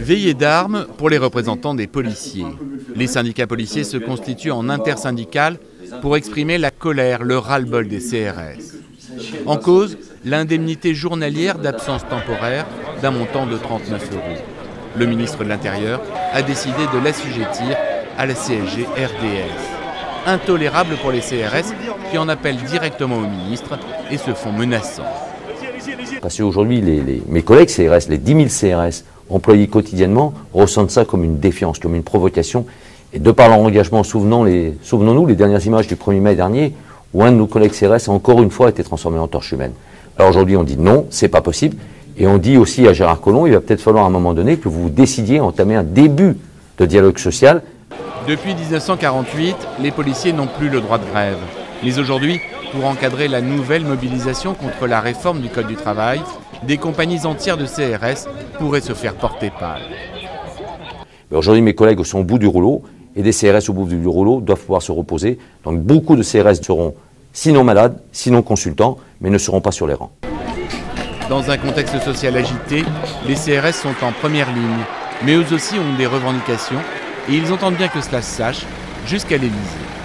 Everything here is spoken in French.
Veillée d'armes pour les représentants des policiers. Les syndicats policiers se constituent en intersyndicales pour exprimer la colère, le ras-le-bol des CRS. En cause, l'indemnité journalière d'absence temporaire d'un montant de 39 euros. Le ministre de l'Intérieur a décidé de l'assujettir à la CSG RDS. Intolérable pour les CRS qui en appellent directement au ministre et se font menaçants. Parce qu'aujourd'hui, mes collègues CRS, les 10 000 CRS employés quotidiennement, ressentent ça comme une défiance, comme une provocation. Et de par leur engagement, souvenons-nous les, dernières images du 1er mai dernier, où un de nos collègues CRS a encore une fois été transformé en torche humaine. Alors aujourd'hui, on dit non, c'est pas possible. Et on dit aussi à Gérard Collomb, il va peut-être falloir à un moment donné que vous décidiez entamer un début de dialogue social. Depuis 1948, les policiers n'ont plus le droit de grève. Mais aujourd'hui, pour encadrer la nouvelle mobilisation contre la réforme du Code du travail, des compagnies entières de CRS pourraient se faire porter pâle. Aujourd'hui, mes collègues sont au bout du rouleau et des CRS au bout du rouleau doivent pouvoir se reposer. Donc beaucoup de CRS seront sinon malades, sinon consultants, mais ne seront pas sur les rangs. Dans un contexte social agité, les CRS sont en première ligne, mais eux aussi ont des revendications et ils entendent bien que cela se sache jusqu'à l'Élysée.